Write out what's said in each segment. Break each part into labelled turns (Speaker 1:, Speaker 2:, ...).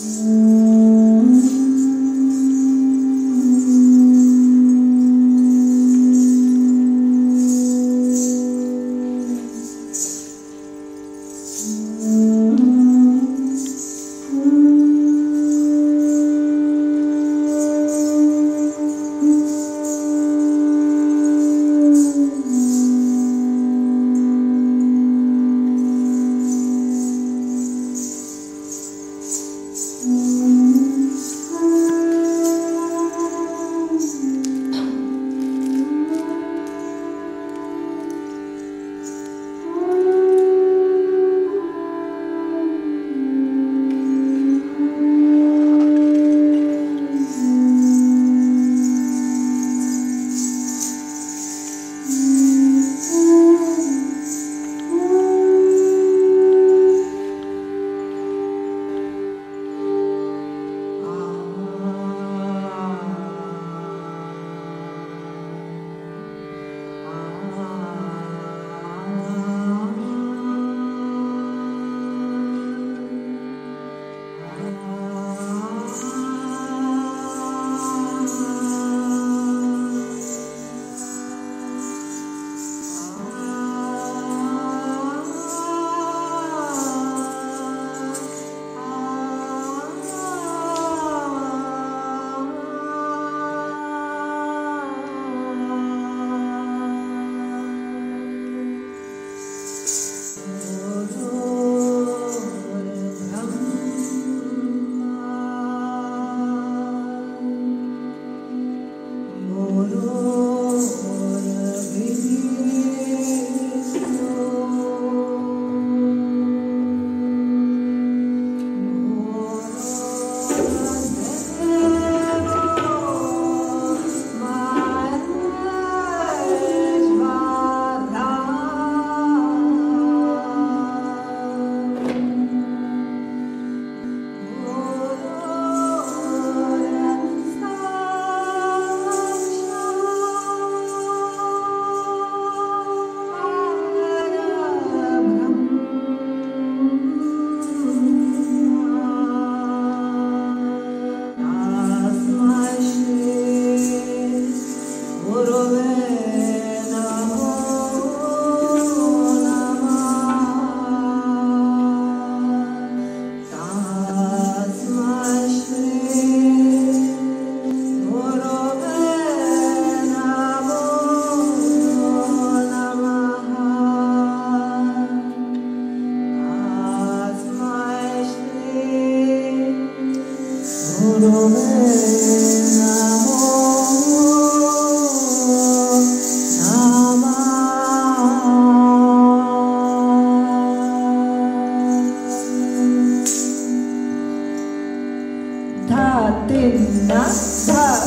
Speaker 1: Peace. Один, раз, два.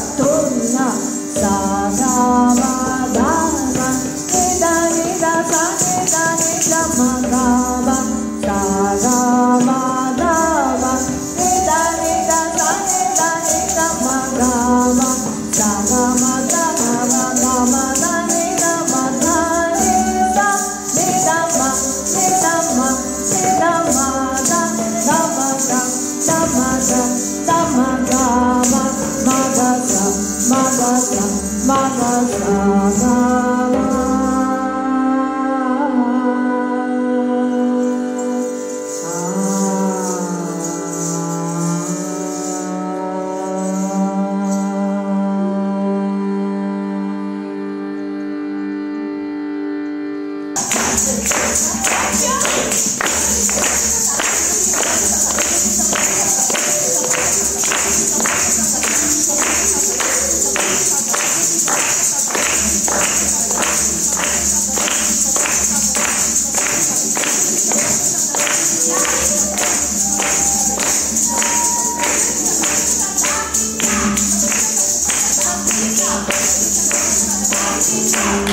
Speaker 2: Yeah.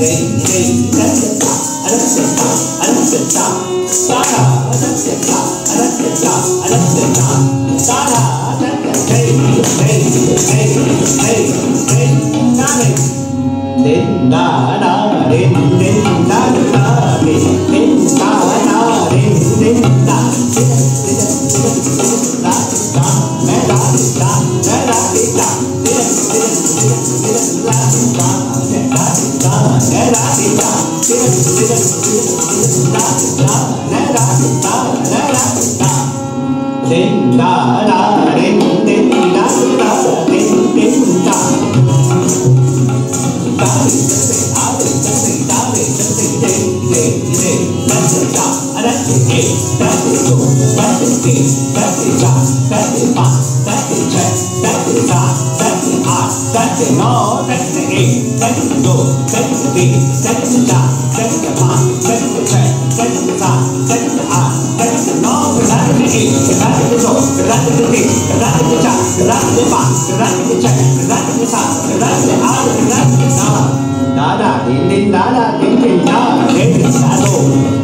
Speaker 3: they, they That's it, no, that's it, eight, that's it, go, that's it, that's it, that's it, cái tư vị cảm giác cái chạm cảm giác cái phản cảm giác cái chạy cảm giác cái sạt cảm giác cái áo cảm giác cái sao đá đà đến đến đá đà đến đến đá đà đến đến đá đổ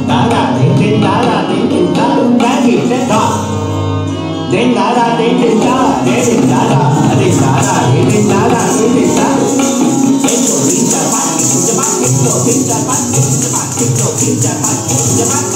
Speaker 3: đá đà đến đến đá đà đến đến đá đúng đá gì chết đó đến đá đà đến đến đá đến đến đá đà đến đá đà đến đến đá đà đến đến đá đến rồi đến ra phát đến ra phát đến rồi đến ra phát đến ra phát đến rồi đến ra phát đến ra phát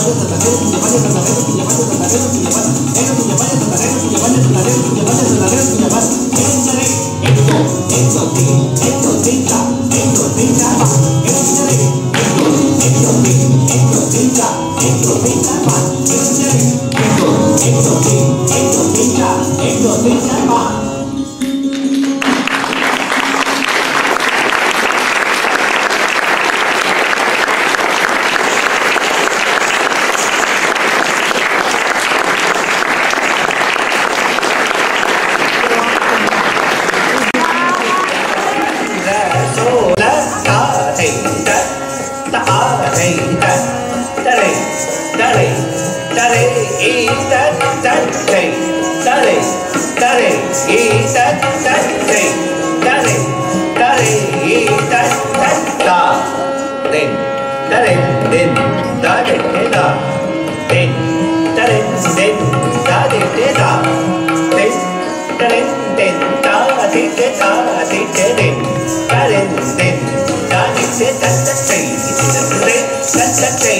Speaker 3: Esto, esto, esto, esto, that that thing. That is that is is that that thing. That is that is that that da then that is then that is da then that is then that is da then that is then da then da then then that is then that is that that thing. That that thing.